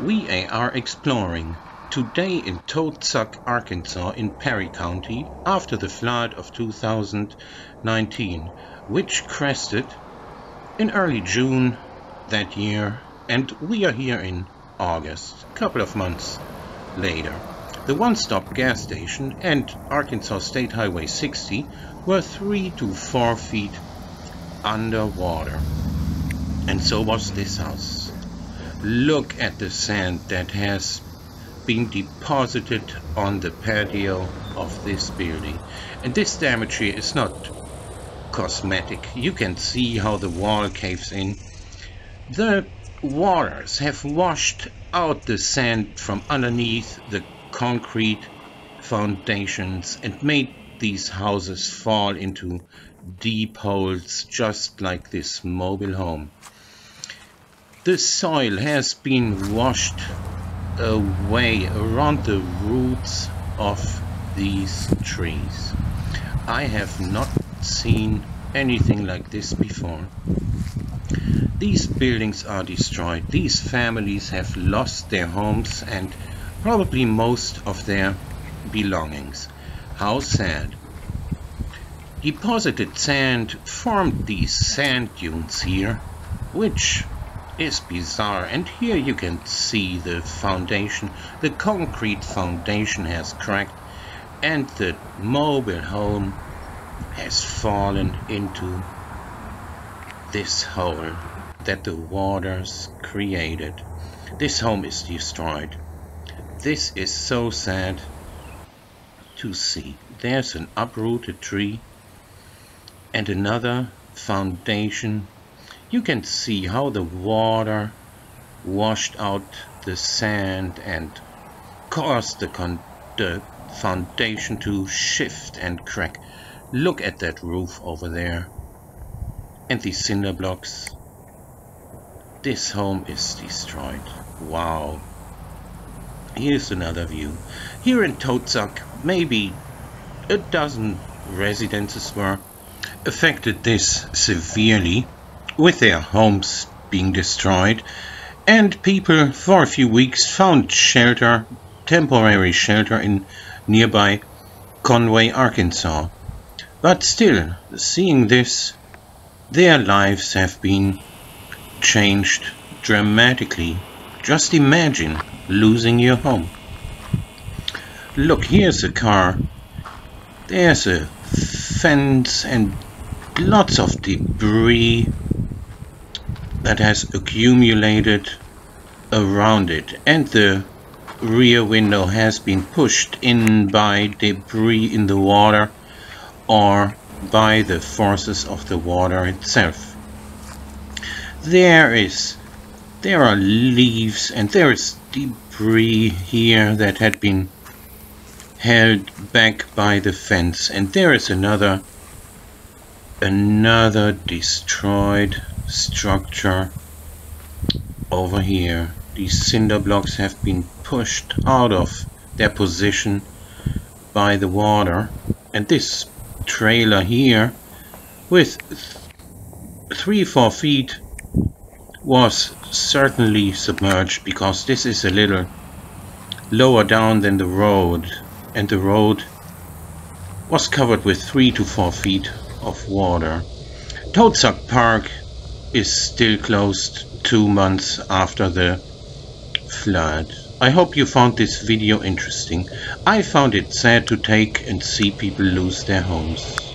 We are exploring today in Toad Suck, Arkansas in Perry County after the flood of 2019 which crested in early June that year and we are here in August, a couple of months later. The one-stop gas station and Arkansas State Highway 60 were 3 to 4 feet underwater. And so was this house. Look at the sand that has been deposited on the patio of this building. And this damage here is not cosmetic. You can see how the wall caves in. The waters have washed out the sand from underneath the concrete foundations and made these houses fall into deep holes just like this mobile home. The soil has been washed away around the roots of these trees. I have not seen anything like this before. These buildings are destroyed. These families have lost their homes and probably most of their belongings. How sad. Deposited sand formed these sand dunes here, which is bizarre and here you can see the foundation. The concrete foundation has cracked and the mobile home has fallen into this hole that the waters created. This home is destroyed. This is so sad to see. There's an uprooted tree and another foundation you can see how the water washed out the sand and caused the, the foundation to shift and crack. Look at that roof over there. And these cinder blocks. This home is destroyed. Wow. Here's another view. Here in Toad Suck, maybe a dozen residences were affected this severely with their homes being destroyed, and people for a few weeks found shelter, temporary shelter in nearby Conway, Arkansas. But still, seeing this, their lives have been changed dramatically. Just imagine losing your home. Look, here's a car. There's a fence and lots of debris that has accumulated around it and the rear window has been pushed in by debris in the water or by the forces of the water itself. There is there are leaves and there is debris here that had been held back by the fence and there is another another destroyed structure over here. These cinder blocks have been pushed out of their position by the water and this trailer here with three four feet was certainly submerged because this is a little lower down than the road and the road was covered with three to four feet of water. Toad Suck Park is still closed two months after the flood. I hope you found this video interesting. I found it sad to take and see people lose their homes.